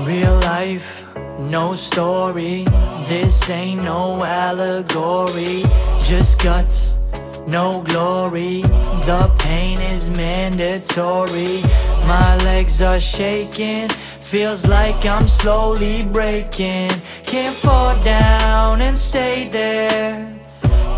Real life, no story. This ain't no allegory. Just guts, no glory. The pain is mandatory. My legs are shaking. Feels like I'm slowly breaking. Can't fall down and stay there.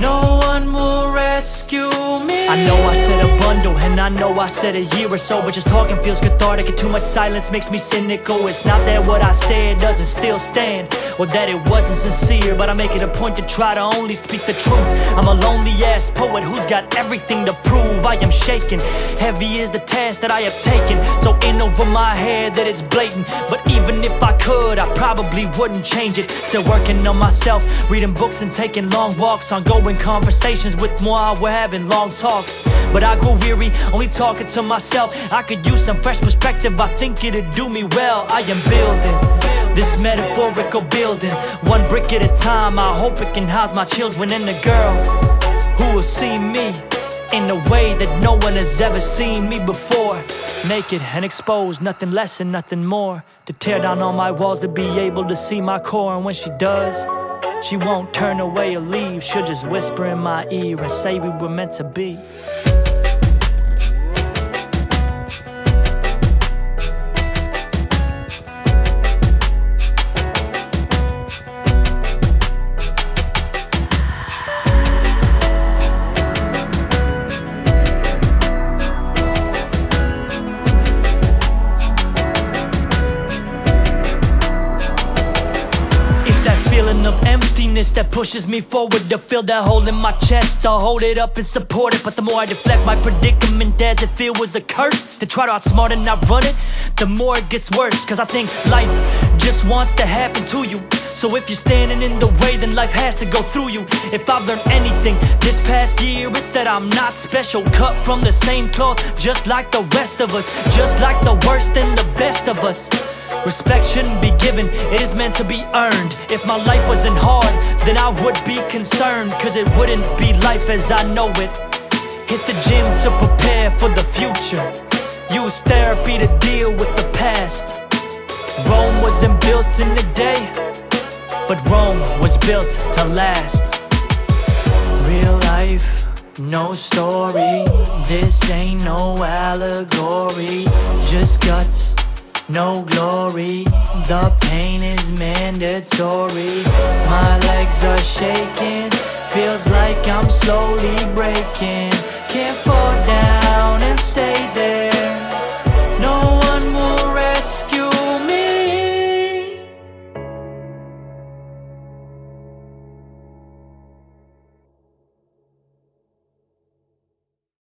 No one will rescue me. I know I said a bundle, and I know I said a year or so, but just talking feels cathartic, and too much silence makes me cynical. It's not that what I said doesn't still stand, or that it wasn't sincere, but I make it a point to try to only speak the truth. I'm a lonely ass poet who's got everything to prove. I am shaking, heavy is the task that I have taken, so in over my head that it's blatant. But even if I could, I probably wouldn't change it. Still working on myself, reading books and taking long walks, ongoing conversations with We're having long talks, but I grow weary only talking to myself. I could use some fresh perspective. I think it'd do me well. I am building this metaphorical building, one brick at a time. I hope it can house my children and the girl who will see me in a way that no one has ever seen me before. Naked and exposed, nothing less and nothing more. To tear down all my walls to be able to see my core, and when she does, she won't turn away or leave. She'll just whisper in my ear and say we were meant to be. Feeling of emptiness that pushes me forward to fill that hole in my chest. To hold it up and support it. But the more I deflect my predicament, as if it was a curse to try to outsmart and outrun it, the more it gets worse. Cause I think life just wants to happen to you. So if you're standing in the way, then life has to go through you. If I've learned anything this past year, it's that I'm not special. Cut from the same cloth, just like the rest of us. Just like the worst and the best of us. Respect shouldn't be given, it is meant to be earned. If my life wasn't hard, then I would be concerned. Cause it wouldn't be life as I know it. Hit the gym to prepare for the future. Use therapy to deal with the past. Rome wasn't built in a day, but Rome was built to last. Real life, no story. This ain't no allegory. Just guts, no glory. The pain is mandatory. My legs are shaking. Feels like I'm slowly breaking. Can't fall down and stay there.